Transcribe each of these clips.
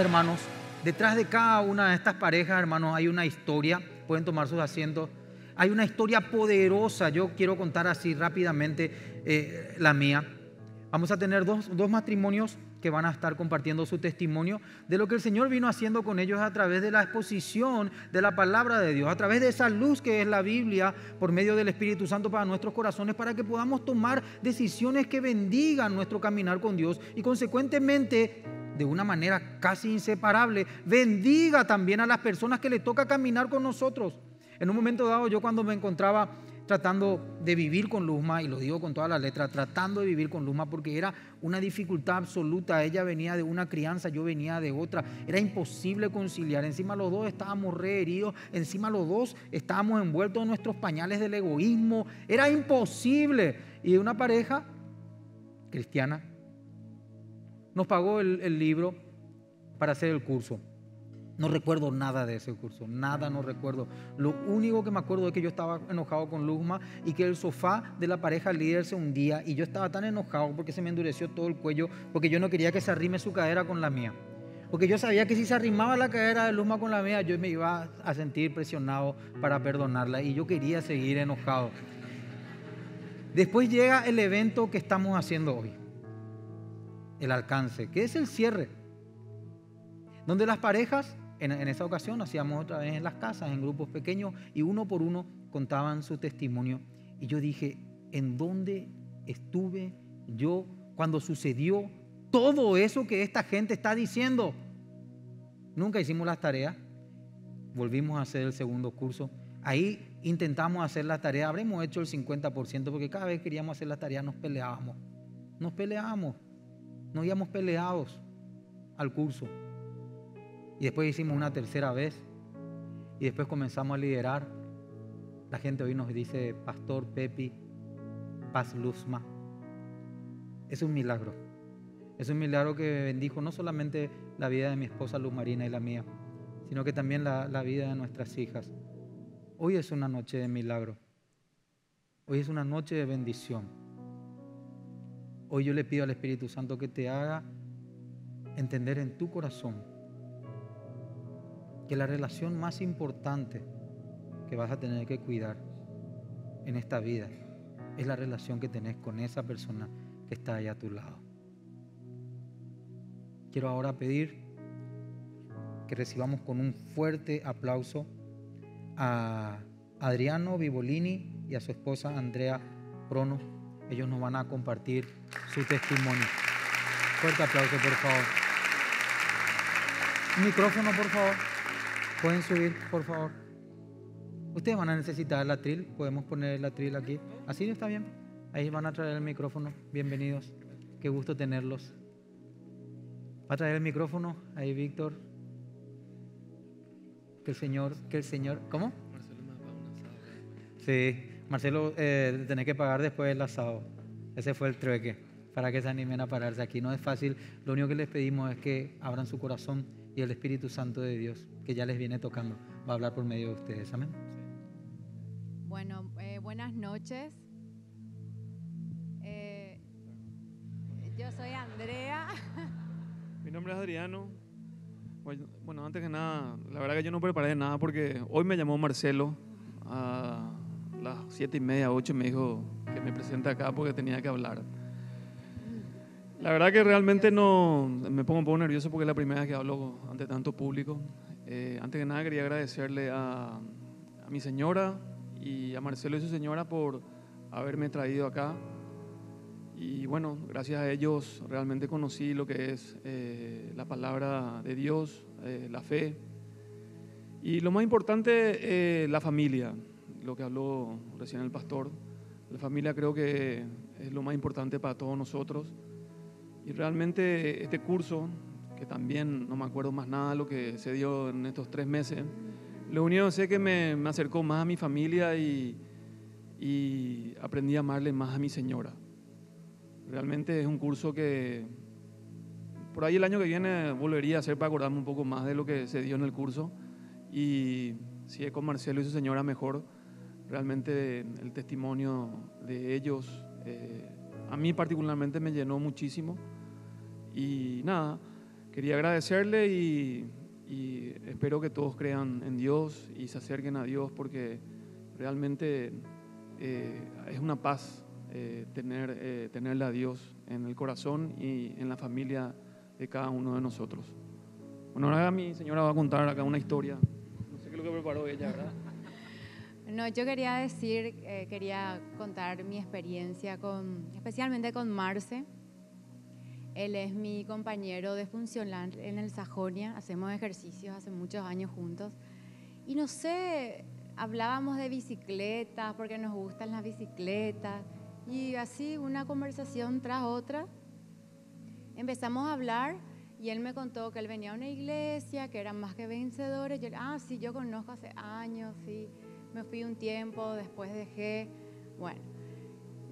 Hermanos. Detrás de cada una de estas parejas, hermanos, hay una historia. Pueden tomar sus asientos. Hay una historia poderosa. Yo quiero contar así rápidamente eh, la mía. Vamos a tener dos, dos matrimonios que van a estar compartiendo su testimonio de lo que el Señor vino haciendo con ellos a través de la exposición de la palabra de Dios, a través de esa luz que es la Biblia por medio del Espíritu Santo para nuestros corazones, para que podamos tomar decisiones que bendigan nuestro caminar con Dios y consecuentemente de una manera casi inseparable, bendiga también a las personas que le toca caminar con nosotros. En un momento dado yo cuando me encontraba tratando de vivir con Luzma, y lo digo con toda la letra, tratando de vivir con Luzma porque era una dificultad absoluta. Ella venía de una crianza, yo venía de otra. Era imposible conciliar. Encima los dos estábamos reheridos, encima los dos estábamos envueltos en nuestros pañales del egoísmo. Era imposible. Y una pareja cristiana nos pagó el, el libro para hacer el curso. No recuerdo nada de ese curso, nada no recuerdo. Lo único que me acuerdo es que yo estaba enojado con Luzma y que el sofá de la pareja líder se hundía y yo estaba tan enojado porque se me endureció todo el cuello, porque yo no quería que se arrime su cadera con la mía. Porque yo sabía que si se arrimaba la cadera de Luzma con la mía, yo me iba a sentir presionado para perdonarla y yo quería seguir enojado. Después llega el evento que estamos haciendo hoy, el alcance, que es el cierre, donde las parejas en, esa ocasión hacíamos otra vez en las casas, en grupos pequeños, y uno por uno contaban su testimonio. Y yo dije, ¿en dónde estuve yo cuando sucedió todo eso que esta gente está diciendo? Nunca hicimos las tareas, volvimos a hacer el segundo curso. Ahí intentamos hacer las tareas, habremos hecho el 50% porque cada vez que queríamos hacer las tareas nos peleábamos. Nos peleábamos, nos íbamos peleados al curso. Y después hicimos una tercera vez. Y después comenzamos a liderar. La gente hoy nos dice, Pastor Pepi, Paz Luzma. Es un milagro. Es un milagro que bendijo no solamente la vida de mi esposa Luz Marina y la mía, sino que también la, la vida de nuestras hijas. Hoy es una noche de milagro. Hoy es una noche de bendición. Hoy yo le pido al Espíritu Santo que te haga entender en tu corazón que la relación más importante que vas a tener que cuidar en esta vida es la relación que tenés con esa persona que está ahí a tu lado. Quiero ahora pedir que recibamos con un fuerte aplauso a Adriano Vivolini y a su esposa Andrea Prono. Ellos nos van a compartir su testimonio. Fuerte aplauso, por favor. micrófono, por favor. Pueden subir, por favor. Ustedes van a necesitar el atril. Podemos poner el atril aquí. Así está bien. Ahí van a traer el micrófono. Bienvenidos. Qué gusto tenerlos. Va a traer el micrófono. Ahí, Víctor. Que el Señor, que el Señor. ¿Cómo? Marcelo me un asado. Sí, Marcelo, eh, tenés que pagar después el asado. Ese fue el trueque. Para que se animen a pararse aquí. No es fácil. Lo único que les pedimos es que abran su corazón y el Espíritu Santo de Dios, que ya les viene tocando, va a hablar por medio de ustedes. Amén. Bueno, eh, buenas noches. Eh, yo soy Andrea. Mi nombre es Adriano. Bueno, antes que nada, la verdad que yo no preparé nada porque hoy me llamó Marcelo a las siete y media, ocho, me dijo que me presente acá porque tenía que hablar. La verdad que realmente no me pongo un poco nervioso porque es la primera vez que hablo ante tanto público. Eh, antes que nada quería agradecerle a, a, mi señora y a Marcelo y su señora por haberme traído acá. Y bueno, gracias a ellos realmente conocí lo que es eh, la palabra de Dios, eh, la fe. Y lo más importante, la familia, lo que habló recién el pastor. La familia creo que es lo más importante para todos nosotros. Y realmente este curso, que también no me acuerdo más nada de lo que se dio en estos tres meses, lo único que sé que me, me acercó más a mi familia y, y aprendí a amarle más a mi señora. Realmente es un curso que por ahí el año que viene volvería a hacer para acordarme un poco más de lo que se dio en el curso. Y si es con Marcelo y su señora mejor, realmente el testimonio de ellos eh, a mí particularmente me llenó muchísimo. Y nada, quería agradecerle y, espero que todos crean en Dios y se acerquen a Dios porque realmente eh, es una paz eh, tener, eh, tenerle a Dios en el corazón y en la familia de cada uno de nosotros. Bueno, ahora mi señora va a contar acá una historia. No sé qué es lo que preparó ella, ¿verdad? No, yo quería decir, eh, quería contar mi experiencia con, especialmente con Marce. Él es mi compañero de funcional en el Sajonia, hacemos ejercicios hace muchos años juntos. Y no sé, hablábamos de bicicletas, porque nos gustan las bicicletas, y así una conversación tras otra. Empezamos a hablar y él me contó que él venía a una iglesia, que eran más que vencedores. Yo, ah, sí, yo conozco hace años, sí. Me fui un tiempo, después dejé. Bueno,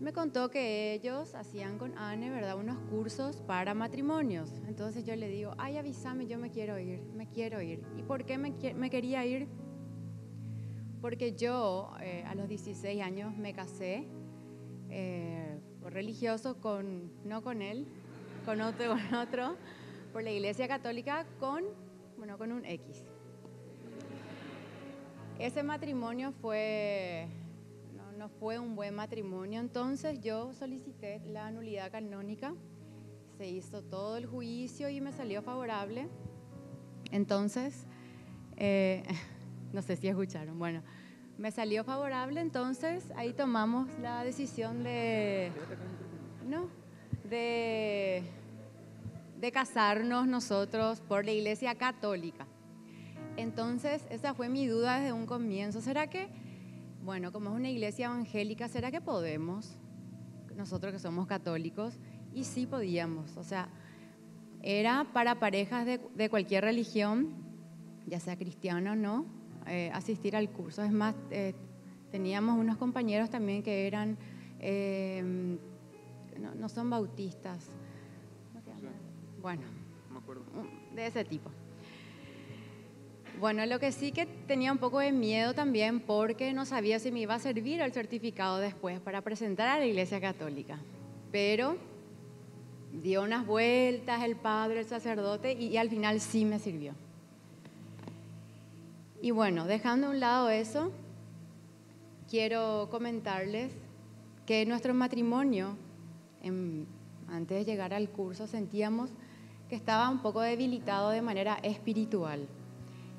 me contó que ellos hacían con Anne, ¿verdad? Unos cursos para matrimonios. Entonces yo le digo, ay, avísame, yo me quiero ir, me quiero ir. ¿Y por qué me, quería ir? Porque yo eh, a los 16 años me casé eh, religioso con, no con él, con otro, con otro por la Iglesia Católica con, bueno, con un X. Ese matrimonio fue, no, fue un buen matrimonio, entonces yo solicité la nulidad canónica, se hizo todo el juicio y me salió favorable. Entonces, eh, no sé si escucharon, bueno, me salió favorable, entonces ahí tomamos la decisión de, no, de casarnos nosotros por la iglesia católica. Entonces, esa fue mi duda desde un comienzo. ¿Será que, bueno, como es una iglesia evangélica, ¿será que podemos, nosotros que somos católicos? Y sí podíamos, o sea, era para parejas de, cualquier religión, ya sea cristiana o no, eh, asistir al curso. Es más, eh, teníamos unos compañeros también que eran, eh, no, no son bautistas, bueno, de ese tipo. Bueno, lo que sí que tenía un poco de miedo también porque no sabía si me iba a servir el certificado después para presentar a la Iglesia Católica. Pero dio unas vueltas el padre, el sacerdote y, al final sí me sirvió. Y bueno, dejando a un lado eso, quiero comentarles que nuestro matrimonio, antes de llegar al curso, sentíamos que estaba un poco debilitado de manera espiritual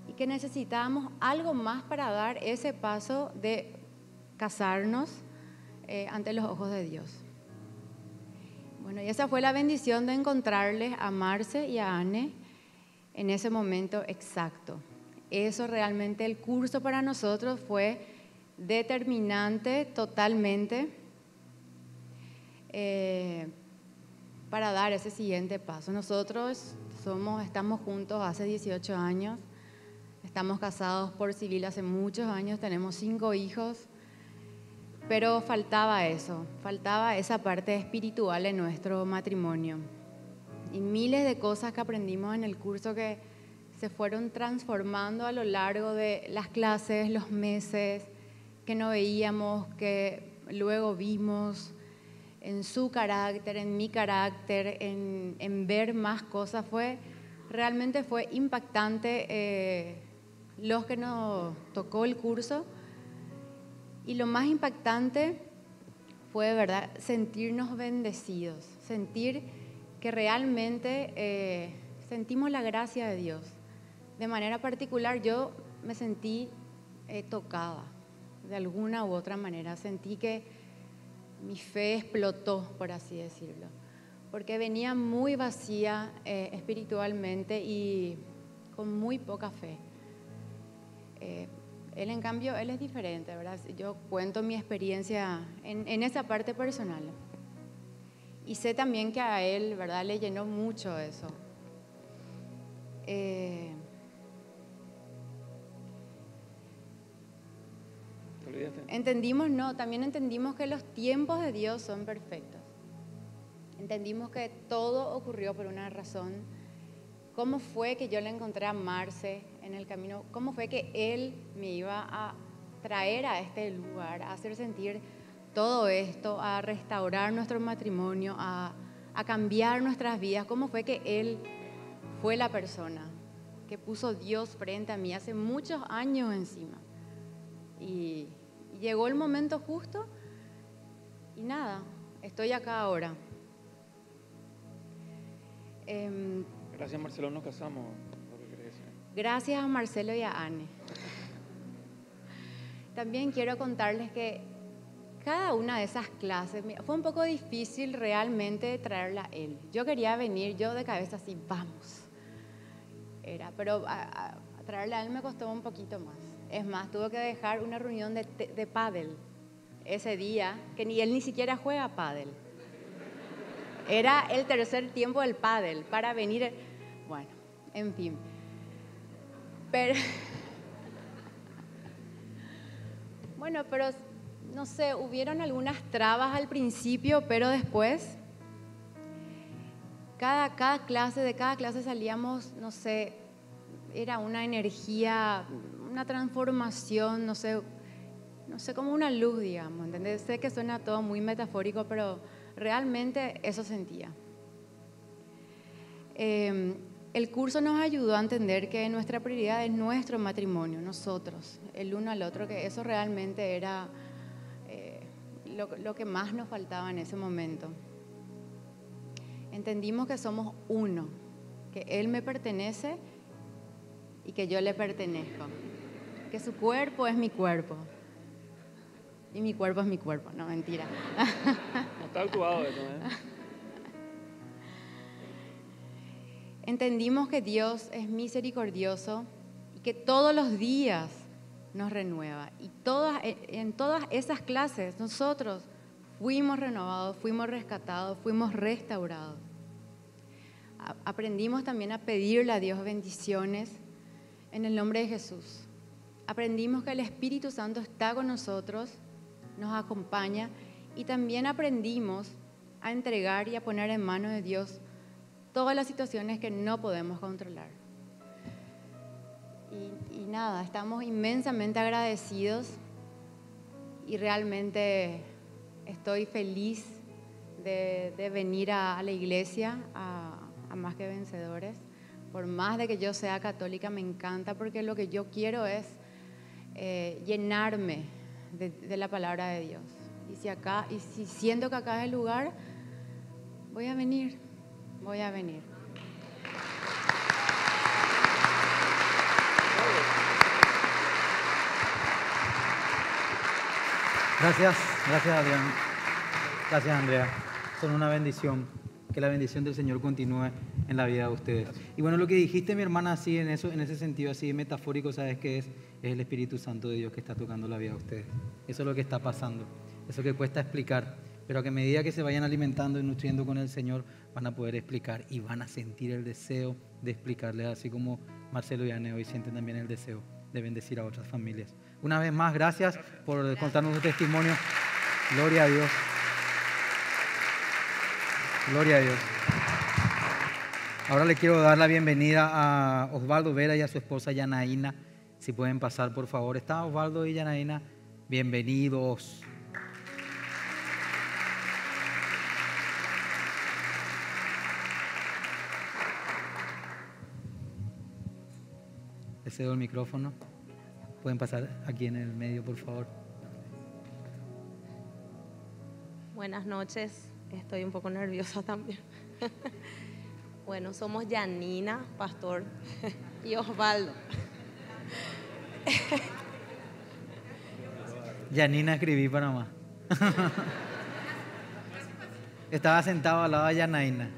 y que necesitábamos algo más para dar ese paso de casarnos eh, ante los ojos de Dios. Bueno, y esa fue la bendición de encontrarles a Marce y a Anne en ese momento exacto. Eso realmente, el curso para nosotros fue determinante totalmente. Eh, para dar ese siguiente paso. Nosotros somos, estamos juntos hace 18 años, estamos casados por civil hace muchos años, tenemos cinco hijos, pero faltaba eso, faltaba esa parte espiritual en nuestro matrimonio. Y miles de cosas que aprendimos en el curso que se fueron transformando a lo largo de las clases, los meses, que no veíamos, que luego vimos en su carácter, en mi carácter, en, ver más cosas. Fue, realmente fue impactante eh, los que nos tocó el curso. Y lo más impactante fue, ¿verdad?, sentirnos bendecidos, sentir que realmente eh, sentimos la gracia de Dios. De manera particular, yo me sentí eh, tocada de alguna u otra manera. Sentí que mi fe explotó, por así decirlo, porque venía muy vacía eh, espiritualmente y con muy poca fe. Eh, él, en cambio, él es diferente, ¿verdad? Yo cuento mi experiencia en, esa parte personal. Y sé también que a él, ¿verdad? Le llenó mucho eso. Eh, Entendimos, no, también entendimos que los tiempos de Dios son perfectos. Entendimos que todo ocurrió por una razón. ¿Cómo fue que yo le encontré a Marce en el camino? ¿Cómo fue que Él me iba a traer a este lugar, a hacer sentir todo esto, a restaurar nuestro matrimonio, a, a cambiar nuestras vidas? ¿Cómo fue que Él fue la persona que puso Dios frente a mí hace muchos años encima. Y, llegó el momento justo y nada, estoy acá ahora. Em, Gracias Marcelo, nos casamos. Gracias a Marcelo y a Anne. También quiero contarles que cada una de esas clases fue un poco difícil realmente traerla a él. Yo quería venir, yo de cabeza así, vamos. Era, pero a, traerla a él me costó un poquito más. Es más, tuve que dejar una reunión de, de pádel ese día, que ni él ni siquiera juega pádel. Era el tercer tiempo del pádel para venir. Bueno, en fin. Pero, bueno, pero no sé, hubieron algunas trabas al principio, pero después, cada, cada clase, de cada clase salíamos, no sé, era una energía, una transformación, no sé, no sé, como una luz, digamos, ¿entendés? Sé que suena todo muy metafórico, pero realmente eso sentía. Eh, el curso nos ayudó a entender que nuestra prioridad es nuestro matrimonio, nosotros, el uno al otro, que eso realmente era eh, lo, que más nos faltaba en ese momento. Entendimos que somos uno, que Él me pertenece y que yo le pertenezco, que su cuerpo es mi cuerpo y mi cuerpo es mi cuerpo, no mentira. No está actuado eso, ¿eh? Entendimos que Dios es misericordioso y que todos los días nos renueva. Y todas, en todas esas clases nosotros fuimos renovados, fuimos rescatados, fuimos restaurados. Aprendimos también a pedirle a Dios bendiciones en el nombre de Jesús. Aprendimos que el Espíritu Santo está con nosotros, nos acompaña y también aprendimos a entregar y a poner en manos de Dios todas las situaciones que no podemos controlar. Y, nada, estamos inmensamente agradecidos y realmente estoy feliz de, venir a, la iglesia, a, Más que Vencedores. Por más de que yo sea católica, me encanta porque lo que yo quiero es eh, llenarme de, de, la palabra de Dios. Y si, acá, y si siento que acá es el lugar, voy a venir voy a venir. Gracias, gracias Adrián. Gracias Andrea. Son una bendición. Que la bendición del Señor continúe en la vida de ustedes. Y bueno, lo que dijiste mi hermana así en eso, en ese sentido así metafórico, ¿sabes qué es? Es el Espíritu Santo de Dios que está tocando la vida de ustedes. Eso es lo que está pasando. Eso que cuesta explicar pero que a medida que se vayan alimentando y nutriendo con el Señor, van a poder explicar y van a sentir el deseo de explicarles, así como Marcelo y Anne hoy sienten también el deseo de bendecir a otras familias. Una vez más, gracias por contarnos su testimonio. Gloria a Dios. Gloria a Dios. Ahora le quiero dar la bienvenida a Osvaldo Vera y a su esposa Yanaína. Si pueden pasar, por favor. ¿Está Osvaldo y Yanaína? Bienvenidos. Le cedo el micrófono. Pueden pasar aquí en el medio, por favor. Buenas noches. Estoy un poco nerviosa también. bueno, somos Janina, pastor, y Osvaldo. Janina escribí para más. Estaba sentado al lado de Yanaina.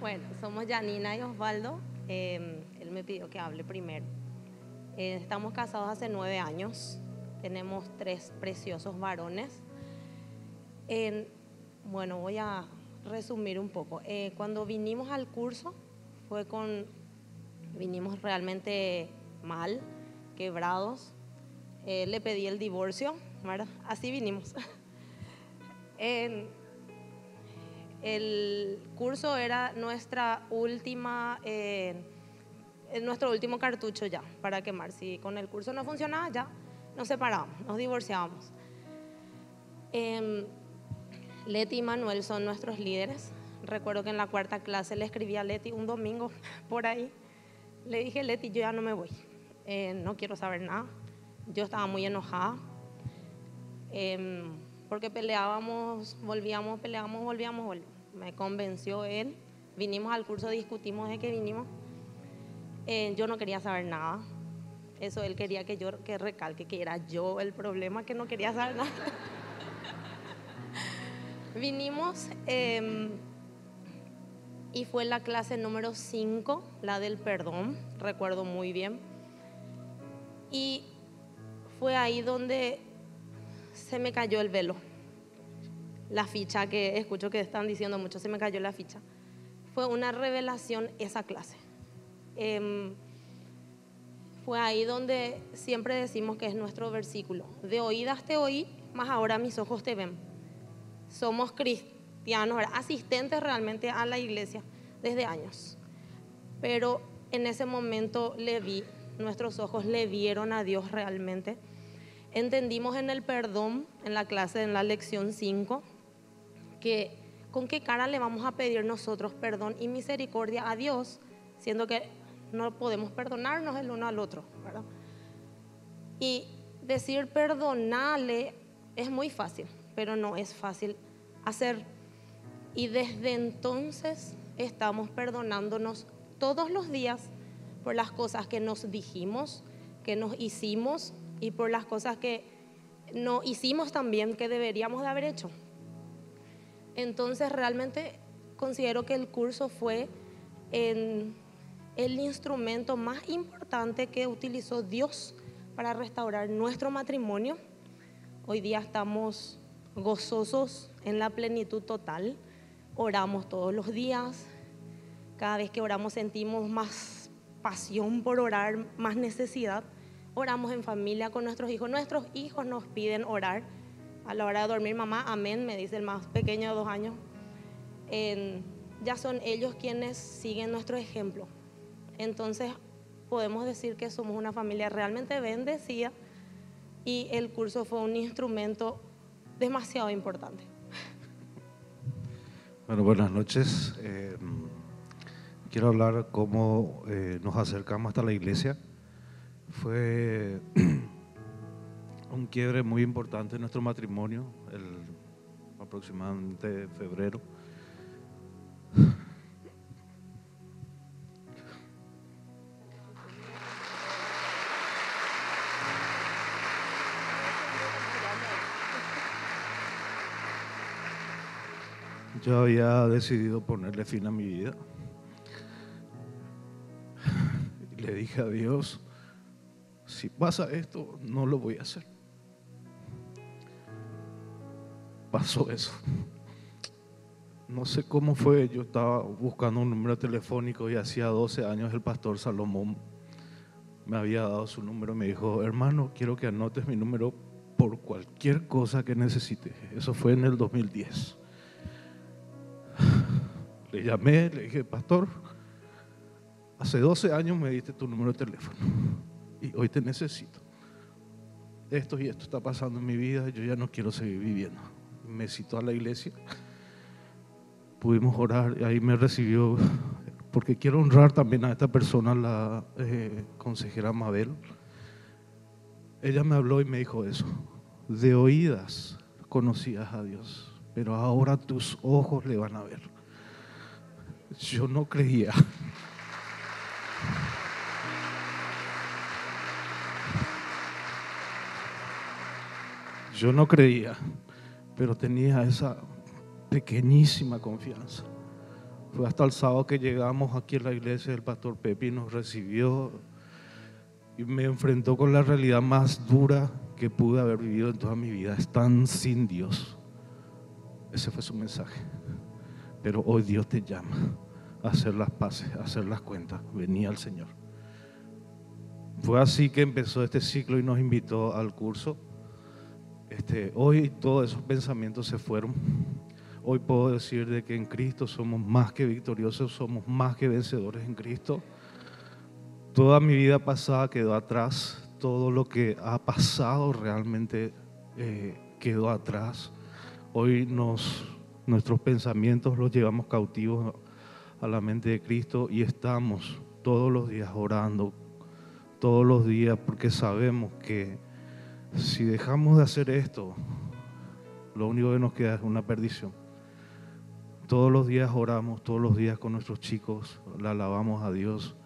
Bueno, somos Janina y Osvaldo. Em, me pidió que hable primero. Eh, estamos casados hace nueve años, tenemos tres preciosos varones. bueno, voy a resumir un poco. Eh, cuando vinimos al curso, fue con, vinimos realmente mal, quebrados. Eh, le pedí el divorcio. Así vinimos. El curso era nuestra última, nuestro último cartucho ya para quemar. Si con el curso no funcionaba, ya nos separamos, nos divorciamos. Eh, Leti y Manuel son nuestros líderes, recuerdo que en la cuarta clase le escribí a Leti un domingo por ahí. Le dije, Leti, yo ya no me voy, eh, no quiero saber nada. Yo estaba muy enojada em, porque peleábamos, volvíamos, peleábamos, volvíamos, Me convenció él, vinimos al curso, discutimos de que vinimos. Eh, yo no quería saber nada. Eso él quería que yo que recalque que era yo el problema, que no quería saber nada. Vinimos em, y fue la clase número 5, la del perdón, recuerdo muy bien. Y fue ahí donde se me cayó el velo. La ficha que escucho que están diciendo mucho, se me cayó la ficha. Fue una revelación esa clase. Em, fue ahí donde siempre decimos que es nuestro versículo. De oídas te oí, más ahora mis ojos te ven somos cristianos, asistentes realmente a la iglesia desde años. Pero en ese momento le vi, nuestros ojos le vieron a Dios realmente. Entendimos en el perdón, en la clase, en la lección 5, que con qué cara le vamos a pedir nosotros perdón y misericordia a Dios, siendo que no podemos perdonarnos el uno al otro. Y decir perdonarle es muy fácil pero no es fácil hacer. Y desde entonces estamos perdonándonos todos los días por las cosas que nos dijimos, que nos hicimos y por las cosas que no hicimos también que deberíamos de haber hecho. Entonces realmente considero que el curso fue el instrumento más importante que utilizó Dios para restaurar nuestro matrimonio. Hoy día estamos gozosos en la plenitud total. Oramos todos los días. Cada vez que oramos sentimos más pasión por orar, más necesidad. Oramos en familia con nuestros hijos. Nuestros hijos nos piden orar. A la hora de dormir, mamá, amén, me dice el más pequeño de dos años. ya son ellos quienes siguen nuestro ejemplo. Entonces podemos decir que somos una familia realmente bendecida y el curso fue un instrumento demasiado importante. Bueno, buenas noches. Eh, quiero hablar cómo eh, nos acercamos hasta la iglesia. Fue un quiebre muy importante en nuestro matrimonio, el aproximadamente febrero. Había decidido ponerle fin a mi vida. le dije a Dios, si pasa esto, no lo voy a hacer. Pasó eso. No sé cómo fue, yo estaba buscando un número telefónico y hacía 12 años el pastor Salomón me había dado su número, me dijo, hermano, quiero que anotes mi número por cualquier cosa que necesites. Eso fue en el 2010. Le llamé, le dije, pastor, hace 12 años me diste tu número de teléfono y hoy te necesito. Esto y esto está pasando en mi vida, yo ya no quiero seguir viviendo. Me citó a la iglesia, pudimos orar y ahí me recibió, porque quiero honrar también a esta persona, la eh, consejera Mabel. Ella me habló y me dijo eso, de oídas conocías a Dios, pero ahora tus ojos le van a ver yo no creía. Yo no creía, pero tenía esa pequeñísima confianza. Fue hasta el sábado que llegamos aquí en la iglesia, el pastor Pepi nos recibió y me enfrentó con la realidad más dura que pude haber vivido en toda mi vida. Están sin Dios. Ese fue su mensaje. Pero hoy Dios te llama a hacer las paces, a hacer las cuentas. Venía el Señor. Fue así que empezó este ciclo y nos invitó al curso. Este, hoy todos esos pensamientos se fueron. Hoy puedo decir de que en Cristo somos más que victoriosos, somos más que vencedores en Cristo. Toda mi vida pasada quedó atrás, todo lo que ha pasado realmente eh, quedó atrás. Hoy nos nuestros pensamientos los llevamos cautivos a la mente de Cristo y estamos todos los días orando, todos los días, porque sabemos que si dejamos de hacer esto, lo único que nos queda es una perdición. Todos los días oramos, todos los días con nuestros chicos, le alabamos a Dios.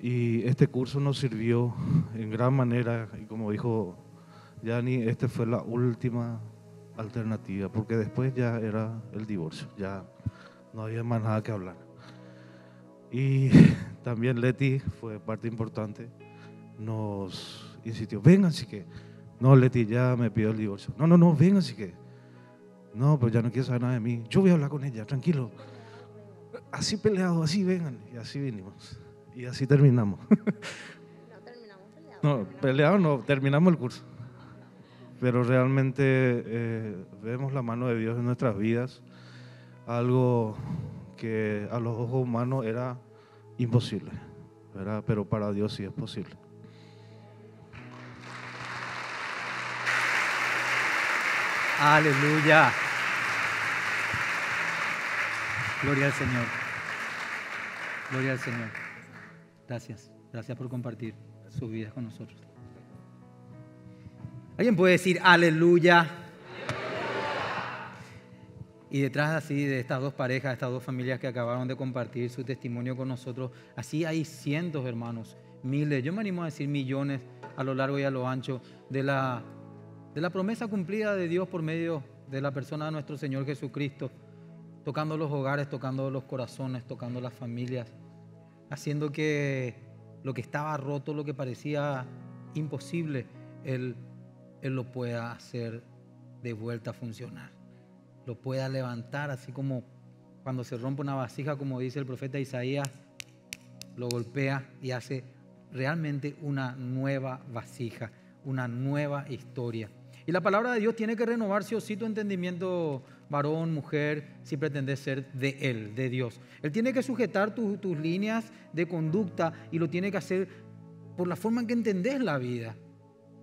Y este curso nos sirvió en gran manera, y como dijo Yani, esta fue la última alternativa, porque después ya era el divorcio, ya no había más nada que hablar. Y también Leti fue parte importante, nos insistió, vengan así que, no Leti ya me pidió el divorcio, no, no, no, vengan así que, no, pues ya no quiere saber nada de mí. Yo voy a hablar con ella, tranquilo. Así peleado, así vengan. Y así vinimos. Y así terminamos. No terminamos peleados. No, peleado no, terminamos el curso. Pero realmente eh, vemos la mano de Dios en nuestras vidas. Algo que a los ojos humanos era imposible. ¿verdad? Pero para Dios sí es posible. Aleluya. Gloria al Señor. Gloria al Señor. Gracias. Gracias por compartir su vida con nosotros. ¿Alguien puede decir aleluya? Y detrás así de estas dos parejas, estas dos familias que acabaron de compartir su testimonio con nosotros, así hay cientos, hermanos, miles, yo me animo a decir millones a lo largo y a lo ancho de la, de la promesa cumplida de Dios por medio de la persona de nuestro Señor Jesucristo, tocando los hogares, tocando los corazones, tocando las familias, haciendo que lo que estaba roto, lo que parecía imposible, Él, él lo pueda hacer de vuelta a funcionar lo pueda levantar, así como cuando se rompe una vasija, como dice el profeta Isaías, lo golpea y hace realmente una nueva vasija, una nueva historia. Y la palabra de Dios tiene que renovar sí o sí tu entendimiento, varón, mujer, si pretendes ser de Él, de Dios. Él tiene que sujetar tus líneas de conducta y lo tiene que hacer por la forma en que entendés la vida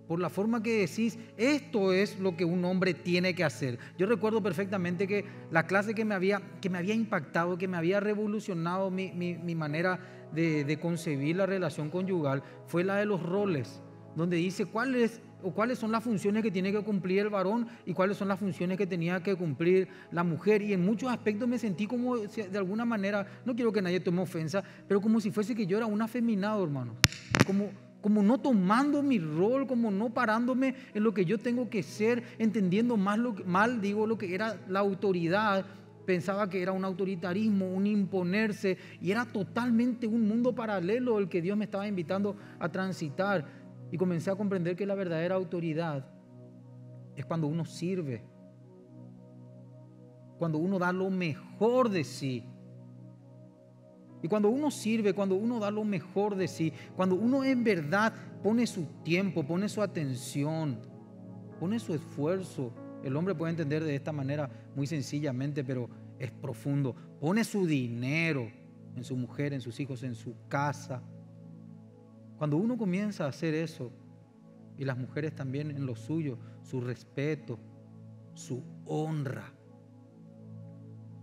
por la forma que decís, esto es lo que un hombre tiene que hacer. Yo recuerdo perfectamente que la clase que me había, que me había impactado, que me había revolucionado mi, manera de, de, concebir la relación conyugal, fue la de los roles, donde dice cuáles o cuáles son las funciones que tiene que cumplir el varón y cuáles son las funciones que tenía que cumplir la mujer. Y en muchos aspectos me sentí como, de alguna manera, no quiero que nadie tome ofensa, pero como si fuese que yo era un afeminado, hermano. Como, como no tomando mi rol, como no parándome en lo que yo tengo que ser, entendiendo más mal, digo, lo que era la autoridad. Pensaba que era un autoritarismo, un imponerse, y era totalmente un mundo paralelo el que Dios me estaba invitando a transitar. Y comencé a comprender que la verdadera autoridad es cuando uno sirve, cuando uno da lo mejor de sí y cuando uno sirve, cuando uno da lo mejor de sí, cuando uno en verdad pone su tiempo, pone su atención, pone su esfuerzo, el hombre puede entender de esta manera muy sencillamente, pero es profundo. Pone su dinero en su mujer, en sus hijos, en su casa. Cuando uno comienza a hacer eso, y las mujeres también en lo suyo, su respeto, su honra,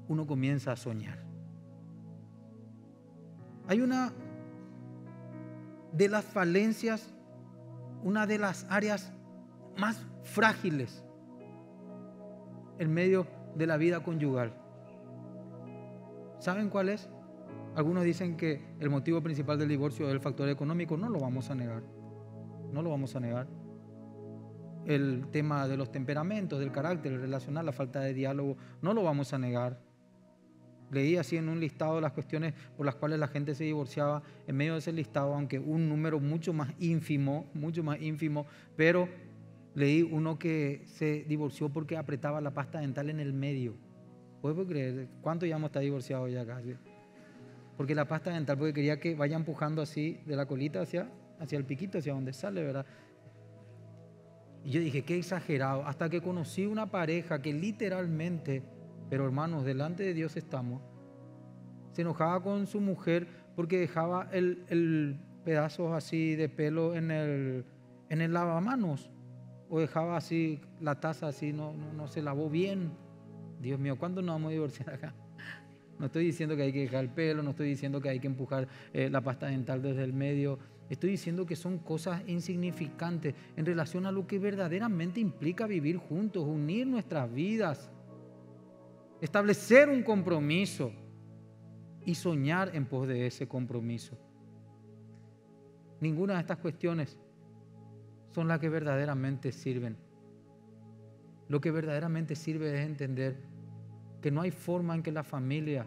uno comienza a soñar. Hay una de las falencias, una de las áreas más frágiles en medio de la vida conyugal. ¿Saben cuál es? Algunos dicen que el motivo principal del divorcio es el factor económico. No lo vamos a negar. No lo vamos a negar. El tema de los temperamentos, del carácter, el relacional, la falta de diálogo, no lo vamos a negar. Leí así en un listado las cuestiones por las cuales la gente se divorciaba en medio de ese listado, aunque un número mucho más ínfimo, mucho más ínfimo, pero leí uno que se divorció porque apretaba la pasta dental en el medio. ¿Puedes creer? ¿Cuánto ya hemos estado divorciados ya casi? Porque la pasta dental, porque quería que vaya empujando así de la colita hacia, hacia el piquito, hacia donde sale, ¿verdad? Y yo dije, qué exagerado, hasta que conocí una pareja que literalmente pero hermanos, delante de Dios estamos. Se enojaba con su mujer porque dejaba el, pedazo así de pelo en el, en el lavamanos. O dejaba así la taza así, no, no, se lavó bien. Dios mío, ¿cuándo nos vamos a divorciar acá? No estoy diciendo que hay que dejar el pelo, no estoy diciendo que hay que empujar eh, la pasta dental desde el medio. Estoy diciendo que son cosas insignificantes en relación a lo que verdaderamente implica vivir juntos, unir nuestras vidas, establecer un compromiso y soñar en pos de ese compromiso. Ninguna de estas cuestiones son las que verdaderamente sirven. Lo que verdaderamente sirve es entender que no hay forma en que la familia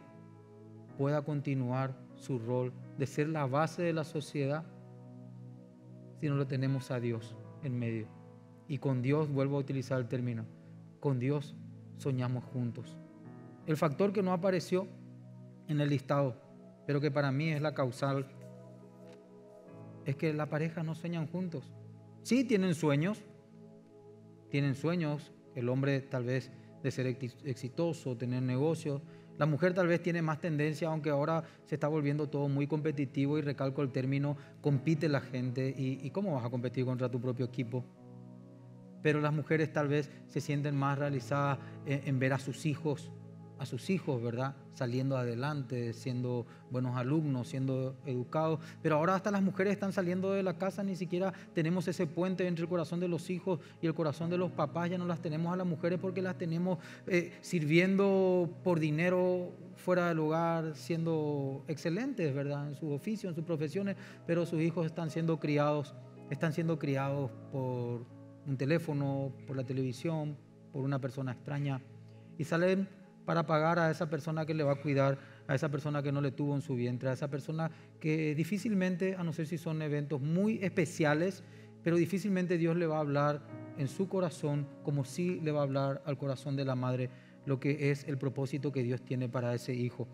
pueda continuar su rol de ser la base de la sociedad si no lo tenemos a Dios en medio. Y con Dios, vuelvo a utilizar el término, con Dios soñamos juntos. El factor que no apareció en el listado, pero que para mí es la causal, es que la pareja no sueñan juntos. Sí tienen sueños, tienen sueños, el hombre tal vez de ser exitoso, tener negocios. La mujer tal vez tiene más tendencia, aunque ahora se está volviendo todo muy competitivo y recalco el término, compite la gente. ¿Y, cómo vas a competir contra tu propio equipo? Pero las mujeres tal vez se sienten más realizadas en ver a sus hijos a sus hijos, ¿verdad? Saliendo adelante, siendo buenos alumnos, siendo educados. Pero ahora hasta las mujeres están saliendo de la casa, ni siquiera tenemos ese puente entre el corazón de los hijos y el corazón de los papás. Ya no las tenemos a las mujeres porque las tenemos eh, sirviendo por dinero fuera del hogar, siendo excelentes, ¿verdad? En su oficio, en sus profesiones, pero sus hijos están siendo criados, están siendo criados por un teléfono, por la televisión, por una persona extraña. Y salen para pagar a esa persona que le va a cuidar, a esa persona que no le tuvo en su vientre, a esa persona que difícilmente, a no ser si son eventos muy especiales, pero difícilmente Dios le va a hablar en su corazón como si le va a hablar al corazón de la madre lo que es el propósito que Dios tiene para ese hijo.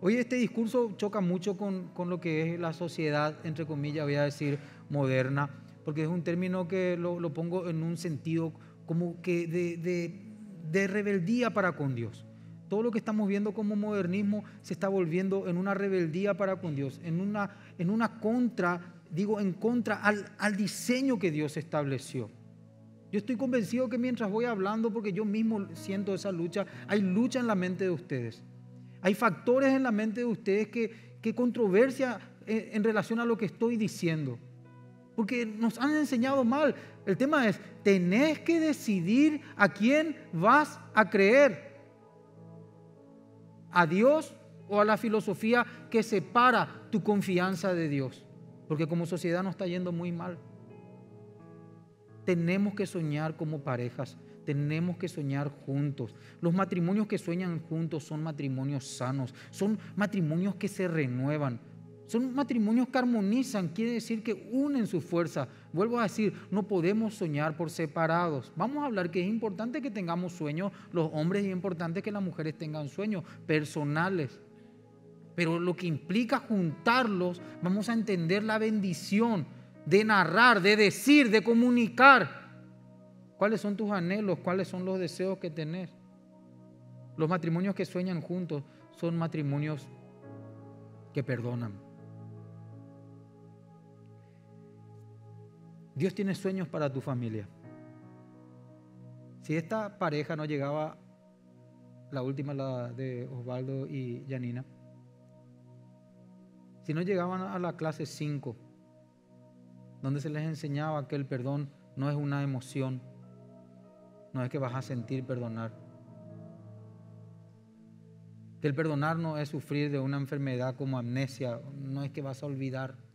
Hoy este discurso choca mucho con, lo que es la sociedad, entre comillas, voy a decir, moderna, porque es un término que lo, pongo en un sentido como que de rebeldía para con Dios. Todo lo que estamos viendo como modernismo se está volviendo en una rebeldía para con Dios, en una, en una contra, digo, en contra al, al diseño que Dios estableció. Yo estoy convencido que mientras voy hablando, porque yo mismo siento esa lucha, hay lucha en la mente de ustedes. Hay factores en la mente de ustedes que, que controversia en, en relación a lo que estoy diciendo. Porque nos han enseñado mal. El tema es, tenés que decidir a quién vas a creer a Dios o a la filosofía que separa tu confianza de Dios. Porque como sociedad nos está yendo muy mal. Tenemos que soñar como parejas, tenemos que soñar juntos. Los matrimonios que sueñan juntos son matrimonios sanos, son matrimonios que se renuevan, son matrimonios que armonizan, quiere decir que unen su fuerza. Vuelvo a decir, no podemos soñar por separados. Vamos a hablar que es importante que tengamos sueños los hombres y es importante que las mujeres tengan sueños personales. Pero lo que implica juntarlos, vamos a entender la bendición de narrar, de decir, de comunicar. ¿Cuáles son tus anhelos? ¿Cuáles son los deseos que tenés? Los matrimonios que sueñan juntos son matrimonios que perdonan. Dios tiene sueños para tu familia. Si esta pareja no llegaba, la última, la de Osvaldo y Janina, si no llegaban a la clase 5, donde se les enseñaba que el perdón no es una emoción, no es que vas a sentir perdonar, que el perdonar no es sufrir de una enfermedad como amnesia, no es que vas a olvidar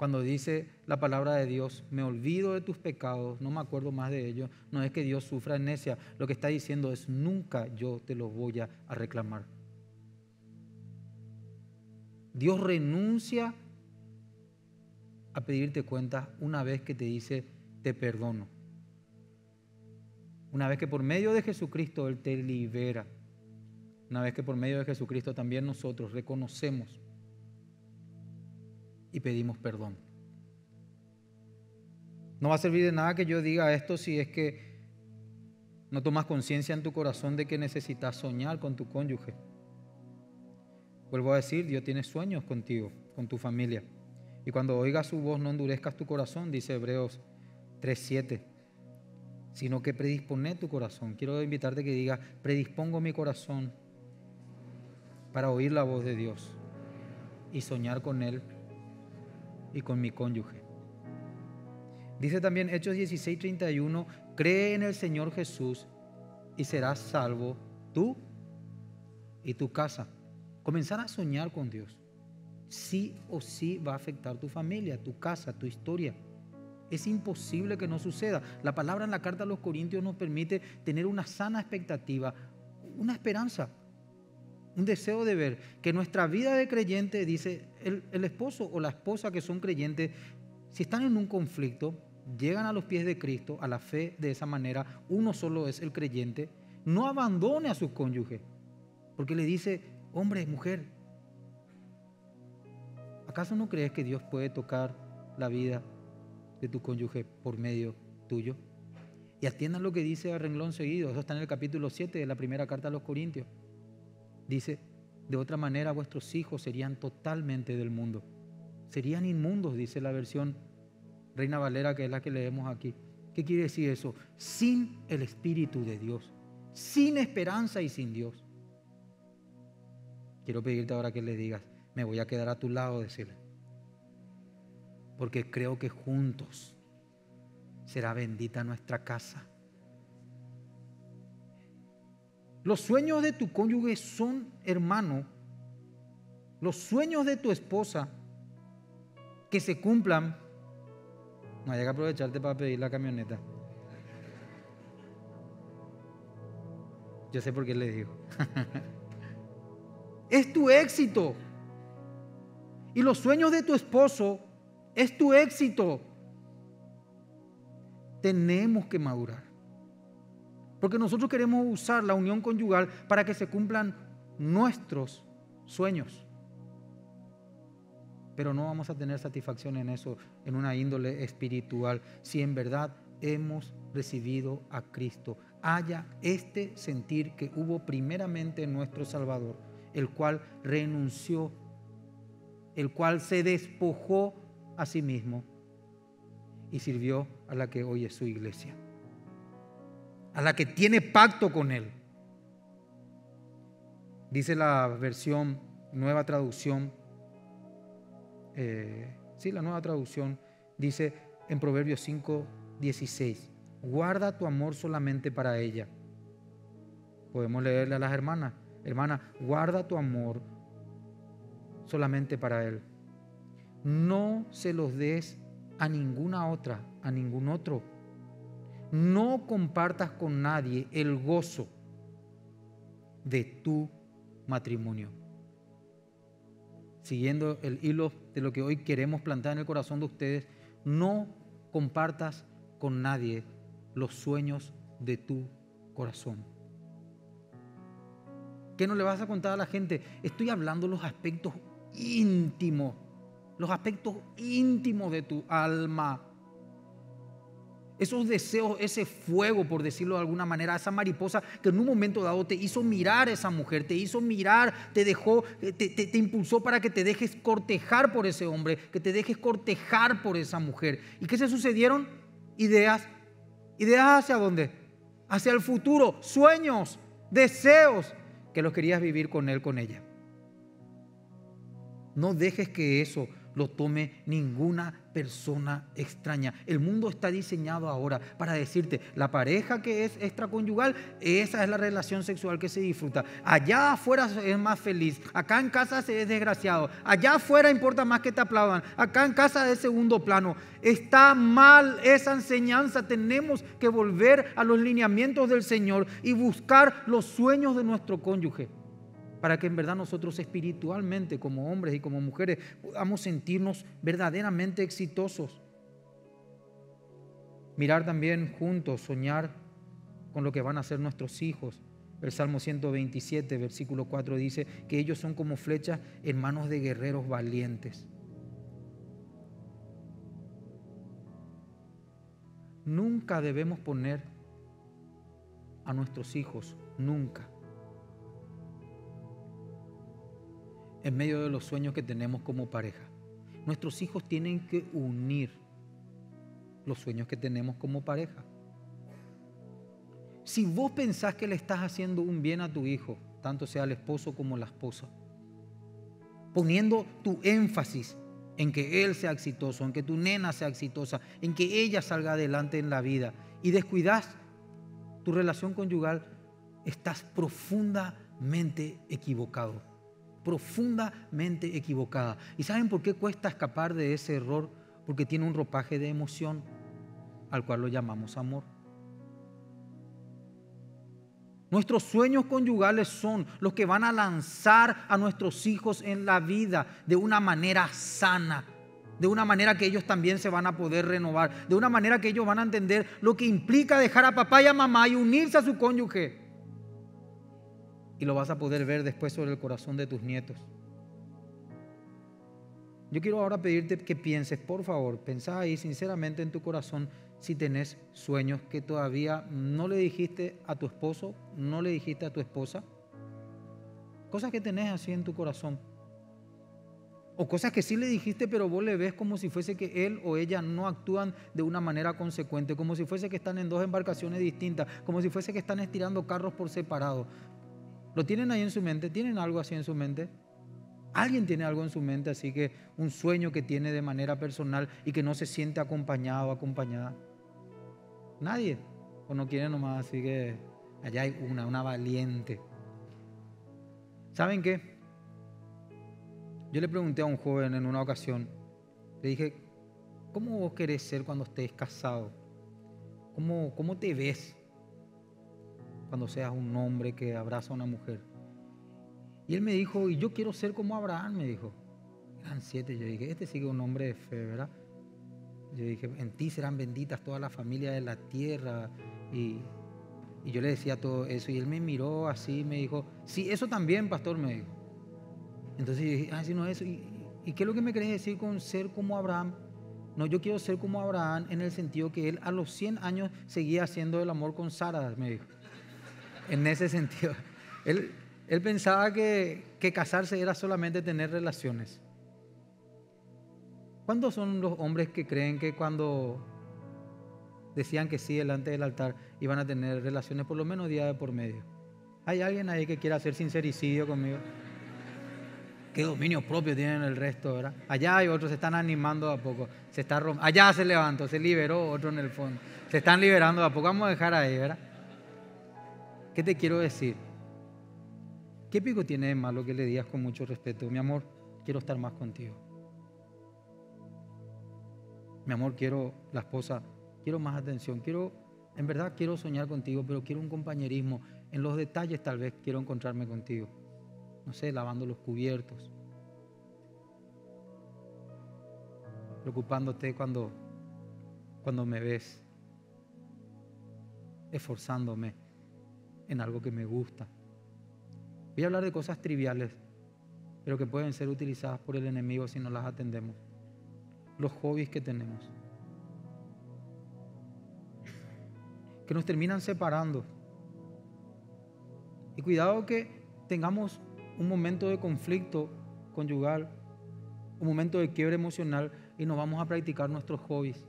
cuando dice la palabra de Dios, me olvido de tus pecados, no me acuerdo más de ellos, no es que Dios sufra amnesia, lo que está diciendo es, nunca yo te los voy a reclamar. Dios renuncia a pedirte cuentas una vez que te dice, te perdono. Una vez que por medio de Jesucristo Él te libera. Una vez que por medio de Jesucristo también nosotros reconocemos y pedimos perdón. No va a servir de nada que yo diga esto si es que no tomas conciencia en tu corazón de que necesitas soñar con tu cónyuge. Vuelvo a decir, Dios tiene sueños contigo, con tu familia. Y cuando oigas su voz, no endurezcas tu corazón, dice Hebreos 3.7. sino que predispone tu corazón. Quiero invitarte que digas, predispongo mi corazón para oír la voz de Dios y soñar con Él y con mi cónyuge. Dice también Hechos 16:31, cree en el Señor Jesús y serás salvo tú y tu casa. Comenzar a soñar con Dios. Sí o sí va a afectar tu familia, tu casa, tu historia. Es imposible que no suceda. La palabra en la carta a los Corintios nos permite tener una sana expectativa, una esperanza, un deseo de ver que nuestra vida de creyente, dice el, el esposo o la esposa que son creyentes, si están en un conflicto, llegan a los pies de Cristo, a la fe de esa manera, uno solo es el creyente, no abandone a su cónyuge, porque le dice, hombre, mujer, ¿acaso no crees que Dios puede tocar la vida de tu cónyuge por medio tuyo? Y atiendan lo que dice a renglón seguido, eso está en el capítulo 7 de la primera carta a los Corintios. Dice, de otra manera vuestros hijos serían totalmente del mundo, serían inmundos, dice la versión Reina Valera, que es la que leemos aquí. ¿Qué quiere decir eso? Sin el Espíritu de Dios, sin esperanza y sin Dios. Quiero pedirte ahora que le digas, me voy a quedar a tu lado, decirle. Porque creo que juntos será bendita nuestra casa. Los sueños de tu cónyuge son, hermano, los sueños de tu esposa que se cumplan no hay que aprovecharte para pedir la camioneta. Yo sé por qué le digo. es tu éxito. Y los sueños de tu esposo es tu éxito. Tenemos que madurar. Porque nosotros queremos usar la unión conyugal para que se cumplan nuestros sueños pero no vamos a tener satisfacción en eso, en una índole espiritual, si en verdad hemos recibido a Cristo. Haya este sentir que hubo primeramente en nuestro Salvador, el cual renunció, el cual se despojó a sí mismo y sirvió a la que hoy es su iglesia, a la que tiene pacto con Él. Dice la versión, nueva traducción, eh, sí, la nueva traducción dice en Proverbios 5, 16, guarda tu amor solamente para ella. Podemos leerle a las hermanas, hermana, guarda tu amor solamente para él. No se los des a ninguna otra, a ningún otro. No compartas con nadie el gozo de tu matrimonio siguiendo el hilo de lo que hoy queremos plantar en el corazón de ustedes, no compartas con nadie los sueños de tu corazón. ¿Qué no le vas a contar a la gente? Estoy hablando los aspectos íntimos, los aspectos íntimos de tu alma esos deseos, ese fuego, por decirlo de alguna manera, esa mariposa que en un momento dado te hizo mirar a esa mujer, te hizo mirar, te dejó, te, te, impulsó para que te dejes cortejar por ese hombre, que te dejes cortejar por esa mujer. ¿Y qué se sucedieron? Ideas. ¿Ideas hacia dónde? Hacia el futuro, sueños, deseos, que los querías vivir con él, con ella. No dejes que eso lo tome ninguna persona extraña. El mundo está diseñado ahora para decirte, la pareja que es extraconyugal, esa es la relación sexual que se disfruta. Allá afuera es más feliz, acá en casa se es desgraciado, allá afuera importa más que te aplaudan, acá en casa es segundo plano. Está mal esa enseñanza, tenemos que volver a los lineamientos del Señor y buscar los sueños de nuestro cónyuge para que en verdad nosotros espiritualmente como hombres y como mujeres podamos sentirnos verdaderamente exitosos. Mirar también juntos, soñar con lo que van a ser nuestros hijos. El Salmo 127, versículo 4 dice que ellos son como flechas en manos de guerreros valientes. Nunca debemos poner a nuestros hijos, nunca, en medio de los sueños que tenemos como pareja. Nuestros hijos tienen que unir los sueños que tenemos como pareja. si vos pensás que le estás haciendo un bien a tu hijo, tanto sea el esposo como la esposa, poniendo tu énfasis en que él sea exitoso, en que tu nena sea exitosa, en que ella salga adelante en la vida y descuidas tu relación conyugal, estás profundamente equivocado, profundamente equivocada. ¿Y saben por qué cuesta escapar de ese error? Porque tiene un ropaje de emoción al cual lo llamamos amor. Nuestros sueños conyugales son los que van a lanzar a nuestros hijos en la vida de una manera sana, de una manera que ellos también se van a poder renovar, de una manera que ellos van a entender lo que implica dejar a papá y a mamá y unirse a su cónyuge. Y lo vas a poder ver después sobre el corazón de tus nietos. Yo quiero ahora pedirte que pienses, por favor, pensá ahí sinceramente en tu corazón si tenés sueños que todavía no le dijiste a tu esposo, no le dijiste a tu esposa. Cosas que tenés así en tu corazón. O cosas que sí le dijiste, pero vos le ves como si fuese que él o ella no actúan de una manera consecuente, como si fuese que están en dos embarcaciones distintas, como si fuese que están estirando carros por separado. ¿Lo tienen ahí en su mente? ¿Tienen algo así en su mente? Alguien tiene algo en su mente, así que un sueño que tiene de manera personal y que no se siente acompañado o acompañada. Nadie. O no quiere nomás, así que allá hay una, una valiente. ¿Saben qué? Yo le pregunté a un joven en una ocasión, le dije, ¿cómo vos querés ser cuando estés casado? ¿Cómo, cómo te ves cuando seas un hombre que abraza a una mujer? Y él me dijo, y yo quiero ser como Abraham, me dijo. Eran siete, yo dije, este sigue un hombre de fe, ¿verdad? Yo dije, en ti serán benditas todas las familias de la tierra. Y, yo le decía todo eso. Y él me miró así, me dijo, sí, eso también, pastor, me dijo. Entonces yo dije, ah, sí, no, eso. ¿Y, qué es lo que me querés decir con ser como Abraham? No, yo quiero ser como Abraham en el sentido que él a los 100 años seguía haciendo el amor con Sara, me dijo. En ese sentido. Él, él pensaba que, que casarse era solamente tener relaciones. ¿Cuántos son los hombres que creen que cuando decían que sí delante del altar iban a tener relaciones por lo menos día de por medio? ¿Hay alguien ahí que quiera hacer sincericidio conmigo? Qué dominio propio tienen el resto, ¿verdad? Allá hay otros, se están animando a poco. Se está Allá se levantó, se liberó otro en el fondo. Se están liberando a poco. Vamos a dejar ahí, ¿verdad? ¿Qué te quiero decir? ¿Qué pico tiene de malo que le digas con mucho respeto? Mi amor, quiero estar más contigo mi amor, quiero la esposa, quiero más atención, quiero, en verdad quiero soñar contigo, pero quiero un compañerismo. En los detalles tal vez quiero encontrarme contigo. No sé, lavando los cubiertos. Preocupándote cuando, cuando me ves. Esforzándome en algo que me gusta. Voy a hablar de cosas triviales, pero que pueden ser utilizadas por el enemigo si no las atendemos los hobbies que tenemos. Que nos terminan separando. Y cuidado que tengamos un momento de conflicto conyugal, un momento de quiebre emocional y nos vamos a practicar nuestros hobbies.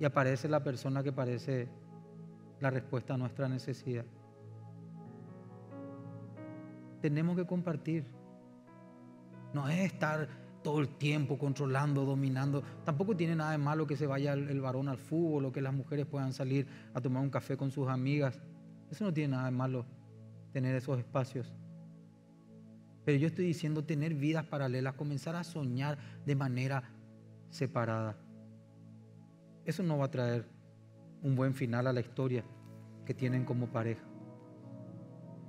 Y aparece la persona que parece la respuesta a nuestra necesidad. Tenemos que compartir. No es estar todo el tiempo controlando, dominando. Tampoco tiene nada de malo que se vaya el, varón al fútbol o que las mujeres puedan salir a tomar un café con sus amigas. Eso no tiene nada de malo, tener esos espacios. Pero yo estoy diciendo tener vidas paralelas, comenzar a soñar de manera separada. Eso no va a traer un buen final a la historia que tienen como pareja.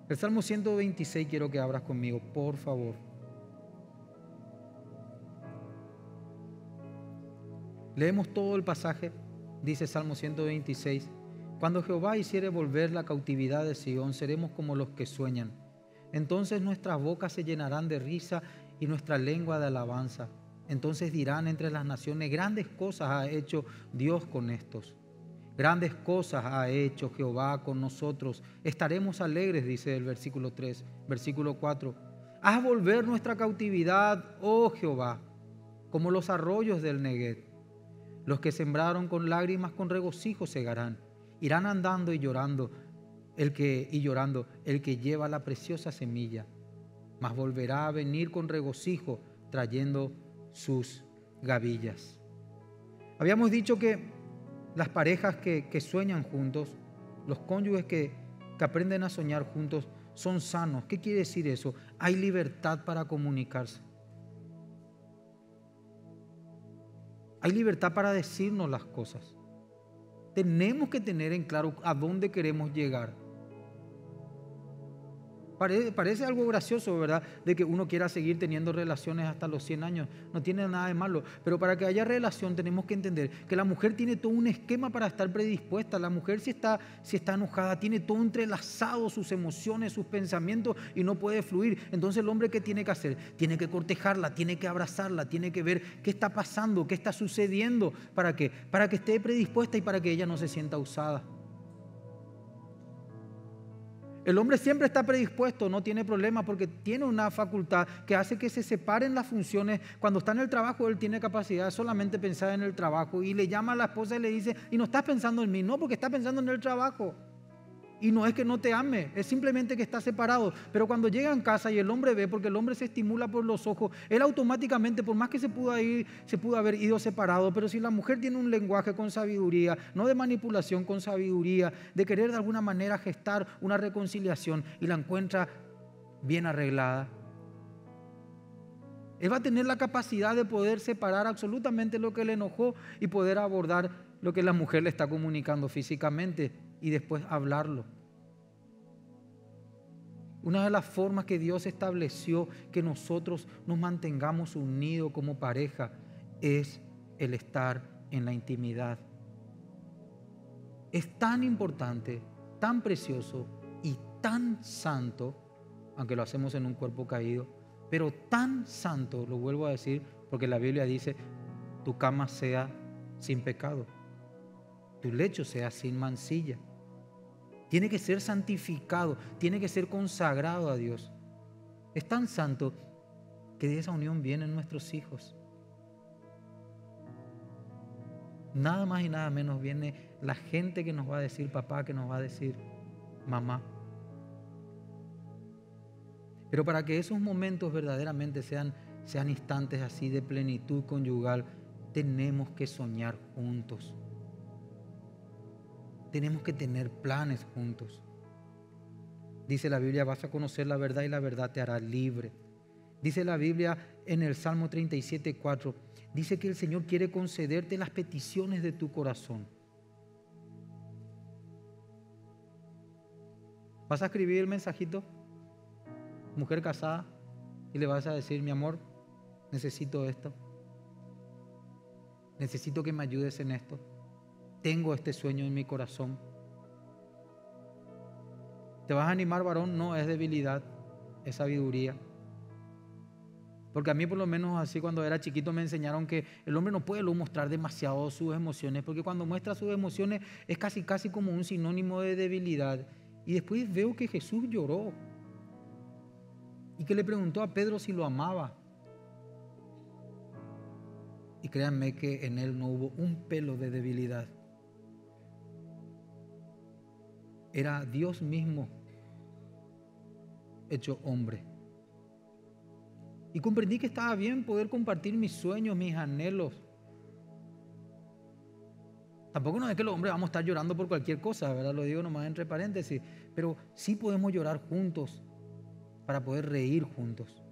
El Salmo 126 quiero que abras conmigo, por favor. Leemos todo el pasaje, dice Salmo 126. Cuando Jehová hiciere volver la cautividad de Sión, seremos como los que sueñan. Entonces nuestras bocas se llenarán de risa y nuestra lengua de alabanza. Entonces dirán entre las naciones, grandes cosas ha hecho Dios con estos. Grandes cosas ha hecho Jehová con nosotros. Estaremos alegres, dice el versículo 3. Versículo 4. Haz volver nuestra cautividad, oh Jehová, como los arroyos del Neguet. Los que sembraron con lágrimas, con regocijo segarán. Irán andando y llorando, el que y llorando el que lleva la preciosa semilla, mas volverá a venir con regocijo trayendo sus gavillas. Habíamos dicho que las parejas que, sueñan juntos, los cónyuges que aprenden a soñar juntos, son sanos. ¿Qué quiere decir eso? Hay libertad para comunicarse. Hay libertad para decirnos las cosas. Tenemos que tener en claro a dónde queremos llegar. Parece, algo gracioso, ¿verdad? De que uno quiera seguir teniendo relaciones hasta los 100 años. No tiene nada de malo. Pero para que haya relación tenemos que entender que la mujer tiene todo un esquema para estar predispuesta. La mujer si está, si está enojada tiene todo entrelazado, sus emociones, sus pensamientos y no puede fluir. Entonces el hombre ¿qué tiene que hacer? Tiene que cortejarla, tiene que abrazarla, tiene que ver qué está pasando, qué está sucediendo. ¿Para qué? Para que esté predispuesta y para que ella no se sienta usada. El hombre siempre está predispuesto, no tiene problema porque tiene una facultad que hace que se separen las funciones. Cuando está en el trabajo, él tiene capacidad solamente pensar en el trabajo y le llama a la esposa y le dice, y no estás pensando en mí, no, porque está pensando en el trabajo. Y no es que no te ame, es simplemente que está separado. Pero cuando llega en casa y el hombre ve, porque el hombre se estimula por los ojos, él automáticamente, por más que se pudo, ir, se pudo haber ido separado, pero si la mujer tiene un lenguaje con sabiduría, no de manipulación, con sabiduría, de querer de alguna manera gestar una reconciliación y la encuentra bien arreglada, él va a tener la capacidad de poder separar absolutamente lo que le enojó y poder abordar lo que la mujer le está comunicando físicamente y después hablarlo. Una de las formas que Dios estableció que nosotros nos mantengamos unidos como pareja es el estar en la intimidad. Es tan importante, tan precioso y tan santo, aunque lo hacemos en un cuerpo caído, pero tan santo, lo vuelvo a decir, porque la Biblia dice, tu cama sea sin pecado, tu lecho sea sin mancilla. Tiene que ser santificado, tiene que ser consagrado a Dios. Es tan santo que de esa unión vienen nuestros hijos. Nada más y nada menos viene la gente que nos va a decir papá, que nos va a decir mamá. Pero para que esos momentos verdaderamente sean, sean instantes así de plenitud conyugal, tenemos que soñar juntos tenemos que tener planes juntos. Dice la Biblia, vas a conocer la verdad y la verdad te hará libre. Dice la Biblia en el Salmo 37, 4, dice que el Señor quiere concederte las peticiones de tu corazón. ¿Vas a escribir el mensajito? Mujer casada, y le vas a decir, mi amor, necesito esto. Necesito que me ayudes en esto tengo este sueño en mi corazón. ¿Te vas a animar, varón? No, es debilidad, es sabiduría. Porque a mí por lo menos así cuando era chiquito me enseñaron que el hombre no puede mostrar demasiado sus emociones, porque cuando muestra sus emociones es casi casi como un sinónimo de debilidad. Y después veo que Jesús lloró y que le preguntó a Pedro si lo amaba. Y créanme que en él no hubo un pelo de debilidad. Era Dios mismo hecho hombre. Y comprendí que estaba bien poder compartir mis sueños, mis anhelos. Tampoco no es que los hombres vamos a estar llorando por cualquier cosa, ¿verdad? Lo digo nomás entre paréntesis. Pero sí podemos llorar juntos para poder reír juntos.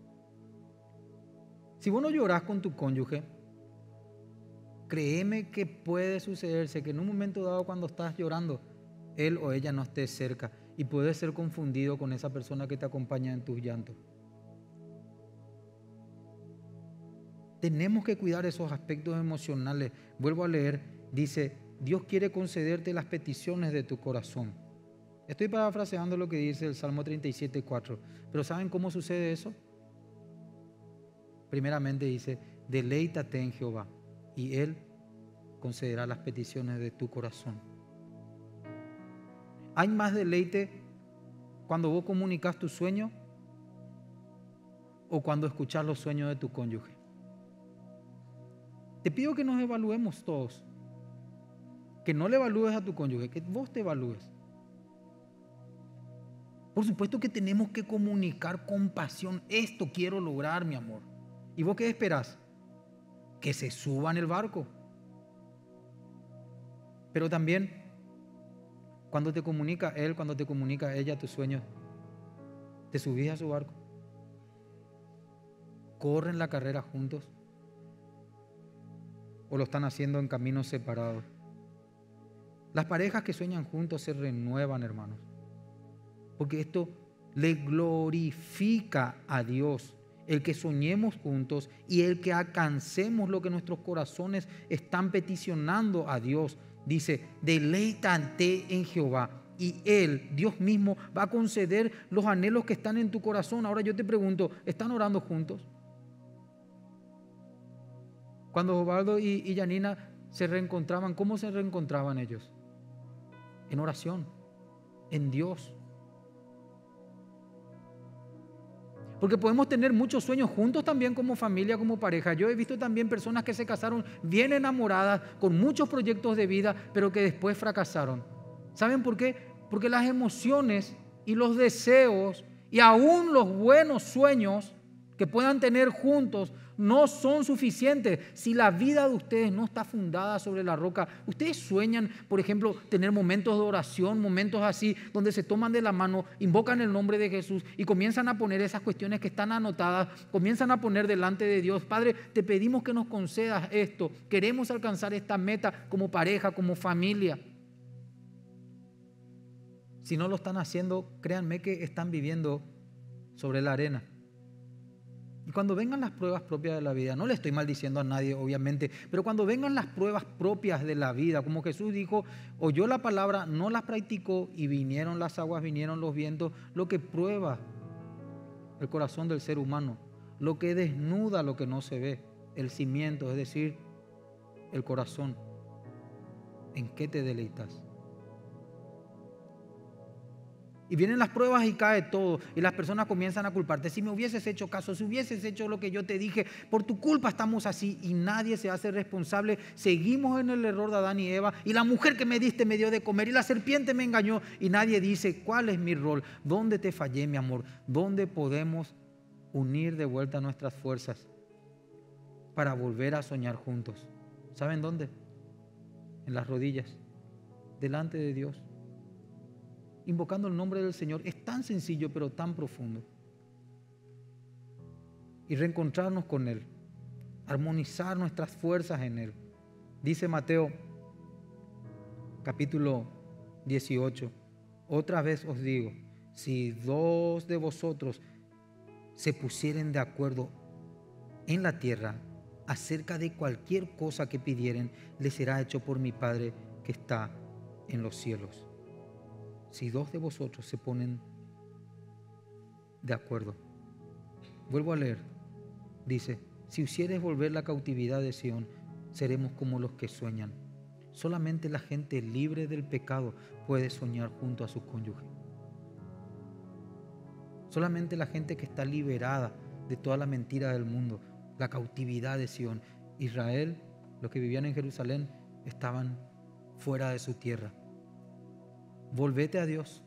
Si vos no llorás con tu cónyuge, créeme que puede sucederse que en un momento dado cuando estás llorando, él o ella no esté cerca y puedes ser confundido con esa persona que te acompaña en tus llantos. Tenemos que cuidar esos aspectos emocionales. Vuelvo a leer, dice, Dios quiere concederte las peticiones de tu corazón. Estoy parafraseando lo que dice el Salmo 37, 4. Pero ¿saben cómo sucede eso? Primeramente dice, deleítate en Jehová y Él concederá las peticiones de tu corazón. ¿Hay más deleite cuando vos comunicas tu sueño o cuando escuchas los sueños de tu cónyuge? Te pido que nos evaluemos todos. Que no le evalúes a tu cónyuge, que vos te evalúes. Por supuesto que tenemos que comunicar con pasión. Esto quiero lograr, mi amor. ¿Y vos qué esperás? Que se suba en el barco. Pero también, cuando te comunica él, cuando te comunica ella tus sueños, te subís a su barco. Corren la carrera juntos. O lo están haciendo en caminos separados. Las parejas que sueñan juntos se renuevan, hermanos. Porque esto le glorifica a Dios el que soñemos juntos y el que alcancemos lo que nuestros corazones están peticionando a Dios. Dice, deleítate en Jehová y Él, Dios mismo, va a conceder los anhelos que están en tu corazón. Ahora yo te pregunto, ¿están orando juntos? Cuando Osvaldo y, y Janina se reencontraban, ¿cómo se reencontraban ellos? En oración, en Dios. Porque podemos tener muchos sueños juntos también como familia, como pareja. Yo he visto también personas que se casaron bien enamoradas, con muchos proyectos de vida, pero que después fracasaron. ¿Saben por qué? Porque las emociones y los deseos y aún los buenos sueños que puedan tener juntos no son suficientes si la vida de ustedes no está fundada sobre la roca. Ustedes sueñan, por ejemplo, tener momentos de oración, momentos así, donde se toman de la mano, invocan el nombre de Jesús y comienzan a poner esas cuestiones que están anotadas, comienzan a poner delante de Dios. Padre, te pedimos que nos concedas esto. Queremos alcanzar esta meta como pareja, como familia. Si no lo están haciendo, créanme que están viviendo sobre la arena. Y cuando vengan las pruebas propias de la vida, no le estoy maldiciendo a nadie, obviamente, pero cuando vengan las pruebas propias de la vida, como Jesús dijo, oyó la palabra, no la practicó y vinieron las aguas, vinieron los vientos, lo que prueba el corazón del ser humano, lo que desnuda lo que no se ve, el cimiento, es decir, el corazón. ¿En qué te deleitas? Y vienen las pruebas y cae todo. Y las personas comienzan a culparte. Si me hubieses hecho caso, si hubieses hecho lo que yo te dije, por tu culpa estamos así y nadie se hace responsable. Seguimos en el error de Adán y Eva. Y la mujer que me diste me dio de comer y la serpiente me engañó. Y nadie dice, ¿cuál es mi rol? ¿Dónde te fallé, mi amor? ¿Dónde podemos unir de vuelta nuestras fuerzas para volver a soñar juntos? ¿Saben dónde? En las rodillas, delante de Dios invocando el nombre del Señor. Es tan sencillo, pero tan profundo. Y reencontrarnos con Él, armonizar nuestras fuerzas en Él. Dice Mateo capítulo 18, otra vez os digo, si dos de vosotros se pusieren de acuerdo en la tierra acerca de cualquier cosa que pidieren, les será hecho por mi Padre que está en los cielos si dos de vosotros se ponen de acuerdo. Vuelvo a leer. Dice, si hicieres volver la cautividad de Sión, seremos como los que sueñan. Solamente la gente libre del pecado puede soñar junto a su cónyuge. Solamente la gente que está liberada de toda la mentira del mundo, la cautividad de Sión. Israel, los que vivían en Jerusalén, estaban fuera de su tierra volvete a Dios.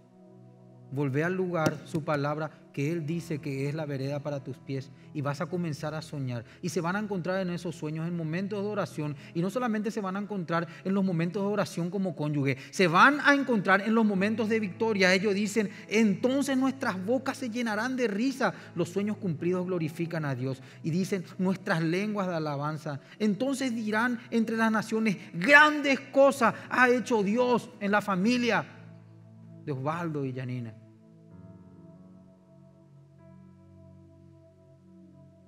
Volvé al lugar, su palabra, que Él dice que es la vereda para tus pies y vas a comenzar a soñar. Y se van a encontrar en esos sueños, en momentos de oración. Y no solamente se van a encontrar en los momentos de oración como cónyuge, se van a encontrar en los momentos de victoria. Ellos dicen, entonces nuestras bocas se llenarán de risa. Los sueños cumplidos glorifican a Dios. Y dicen, nuestras lenguas de alabanza. Entonces dirán entre las naciones, grandes cosas ha hecho Dios en la familia de Osvaldo y Janina.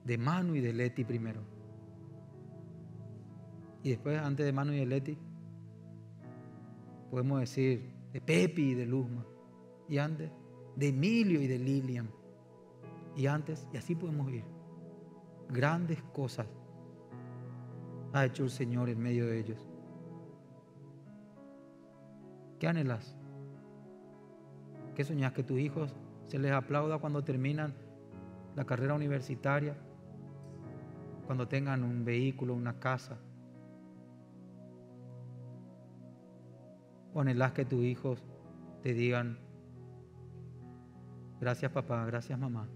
De Manu y de Leti primero. Y después, antes de Manu y de Leti, podemos decir de Pepi y de Luzma. Y antes, de Emilio y de Lilian. Y antes, y así podemos ir. Grandes cosas ha hecho el Señor en medio de ellos. ¿Qué anhelas? ¿Qué soñas? Que tus hijos se les aplauda cuando terminan la carrera universitaria, cuando tengan un vehículo, una casa. o anhelas que tus hijos te digan, gracias papá, gracias mamá.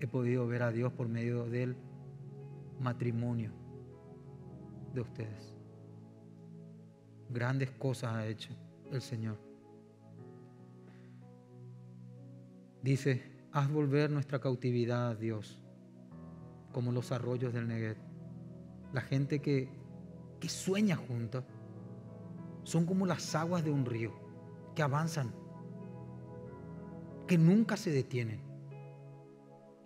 He podido ver a Dios por medio del matrimonio de ustedes. Grandes cosas ha hecho el Señor. Dice, haz volver nuestra cautividad a Dios, como los arroyos del Neguet. La gente que, que sueña juntos son como las aguas de un río, que avanzan, que nunca se detienen,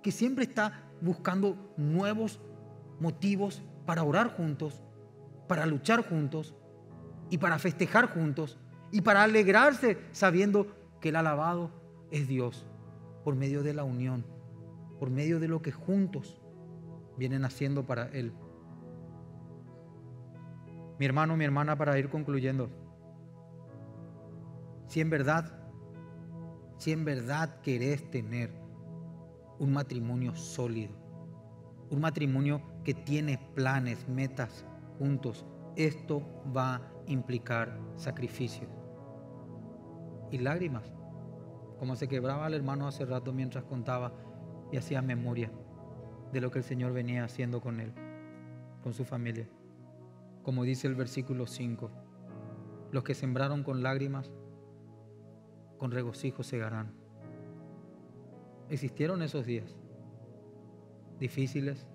que siempre está buscando nuevos motivos para orar juntos, para luchar juntos y para festejar juntos y para alegrarse sabiendo que el alabado es Dios por medio de la unión, por medio de lo que juntos vienen haciendo para Él. Mi hermano, mi hermana, para ir concluyendo, si en verdad, si en verdad querés tener un matrimonio sólido, un matrimonio que tiene planes, metas juntos, esto va a implicar sacrificios y lágrimas, como se quebraba el hermano hace rato mientras contaba y hacía memoria de lo que el Señor venía haciendo con él, con su familia. Como dice el versículo 5, los que sembraron con lágrimas, con regocijo segarán. Existieron esos días difíciles,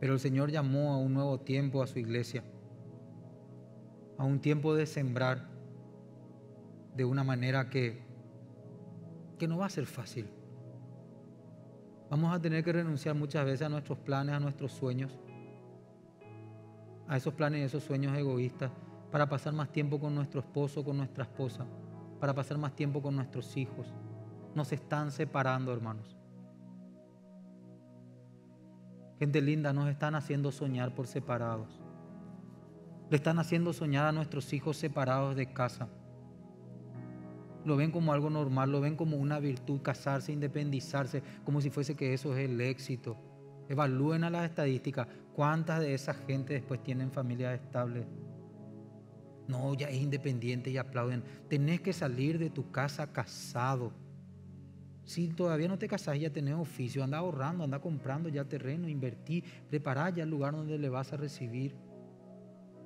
pero el Señor llamó a un nuevo tiempo a su iglesia, a un tiempo de sembrar de una manera que, que no va a ser fácil. Vamos a tener que renunciar muchas veces a nuestros planes, a nuestros sueños, a esos planes y esos sueños egoístas, para pasar más tiempo con nuestro esposo, con nuestra esposa, para pasar más tiempo con nuestros hijos. Nos están separando, hermanos. Gente linda, nos están haciendo soñar por separados. Le están haciendo soñar a nuestros hijos separados de casa. Lo ven como algo normal, lo ven como una virtud, casarse, independizarse, como si fuese que eso es el éxito. Evalúen a las estadísticas cuántas de esa gente después tienen familias estables. No, ya es independiente y aplauden. Tenés que salir de tu casa casado. Si todavía no te casás, ya tenés oficio, anda ahorrando, anda comprando ya terreno, invertí, prepará ya el lugar donde le vas a recibir.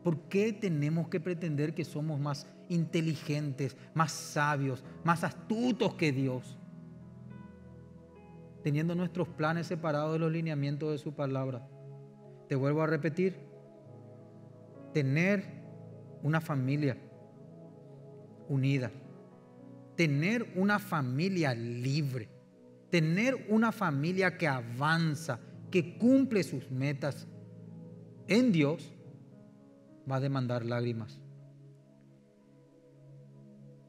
¿Por qué tenemos que pretender que somos más inteligentes, más sabios, más astutos que Dios? Teniendo nuestros planes separados de los lineamientos de su palabra. Te vuelvo a repetir, tener una familia unida tener una familia libre, tener una familia que avanza, que cumple sus metas en Dios, va a demandar lágrimas.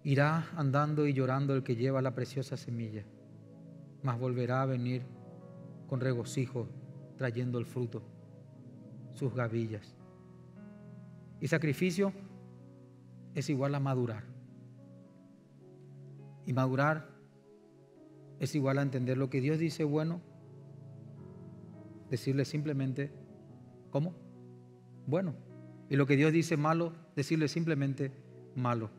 Irá andando y llorando el que lleva la preciosa semilla, mas volverá a venir con regocijo trayendo el fruto, sus gavillas. Y sacrificio es igual a madurar. Y madurar es igual a entender lo que Dios dice bueno, decirle simplemente, ¿cómo? Bueno. Y lo que Dios dice malo, decirle simplemente malo.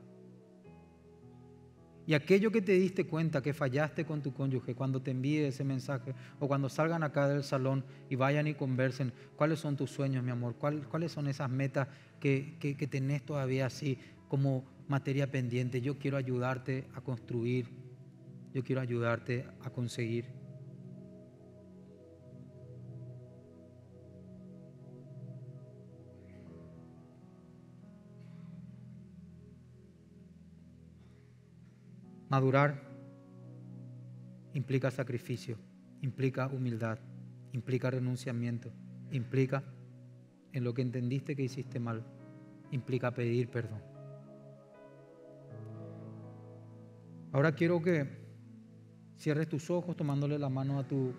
Y aquello que te diste cuenta que fallaste con tu cónyuge cuando te envíe ese mensaje o cuando salgan acá del salón y vayan y conversen, ¿cuáles son tus sueños, mi amor? ¿Cuáles son esas metas que, que, tenés todavía así como materia pendiente. Yo quiero ayudarte a construir. Yo quiero ayudarte a conseguir. Madurar implica sacrificio, implica humildad, implica renunciamiento, implica en lo que entendiste que hiciste mal, implica pedir perdón. Ahora quiero que cierres tus ojos tomándole la mano a tu,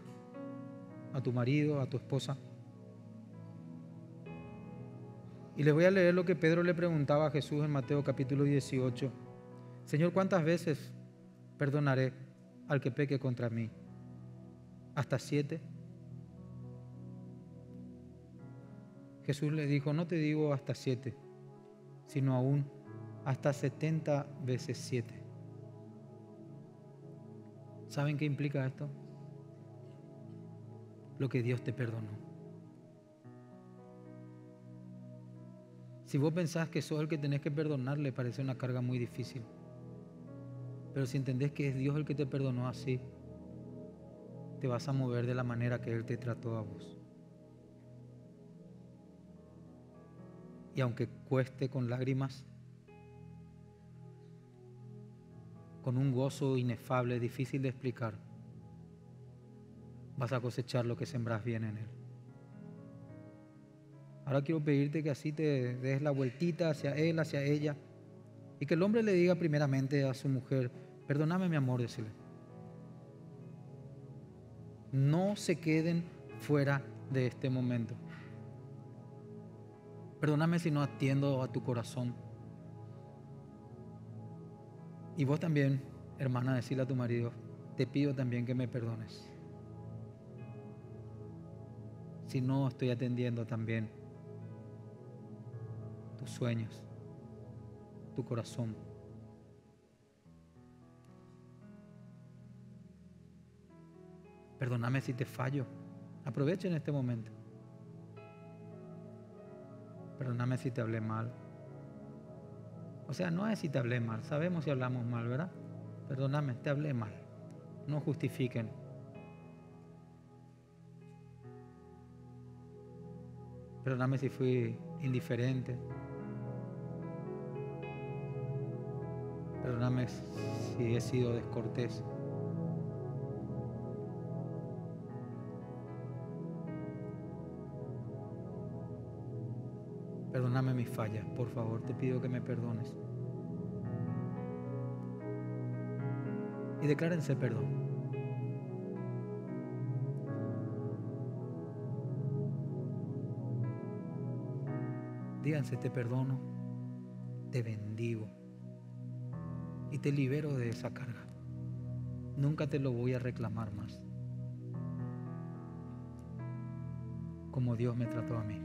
a tu marido, a tu esposa. Y les voy a leer lo que Pedro le preguntaba a Jesús en Mateo capítulo 18. Señor, ¿cuántas veces perdonaré al que peque contra mí? ¿Hasta siete? Jesús le dijo, no te digo hasta siete, sino aún hasta 70 veces 7. ¿Saben qué implica esto? Lo que Dios te perdonó. Si vos pensás que sos el que tenés que perdonar, le parece una carga muy difícil. Pero si entendés que es Dios el que te perdonó así, te vas a mover de la manera que Él te trató a vos. Y aunque cueste con lágrimas, con un gozo inefable, difícil de explicar, vas a cosechar lo que sembras bien en Él. Ahora quiero pedirte que así te des la vueltita hacia Él, hacia ella, y que el hombre le diga primeramente a su mujer, perdóname mi amor, decirle. No se queden fuera de este momento. Perdóname si no atiendo a tu corazón. Y vos también, hermana, decirle a tu marido, te pido también que me perdones. Si no estoy atendiendo también tus sueños, tu corazón. Perdóname si te fallo. Aprovecha en este momento. Perdóname si te hablé mal. O sea, no es si te hablé mal. Sabemos si hablamos mal, ¿verdad? Perdóname, te hablé mal. No justifiquen. Perdóname si fui indiferente. Perdóname si he sido descortés. Perdóname mis fallas, por favor, te pido que me perdones. Y declárense perdón. Díganse, te perdono, te bendigo y te libero de esa carga. Nunca te lo voy a reclamar más. Como Dios me trató a mí.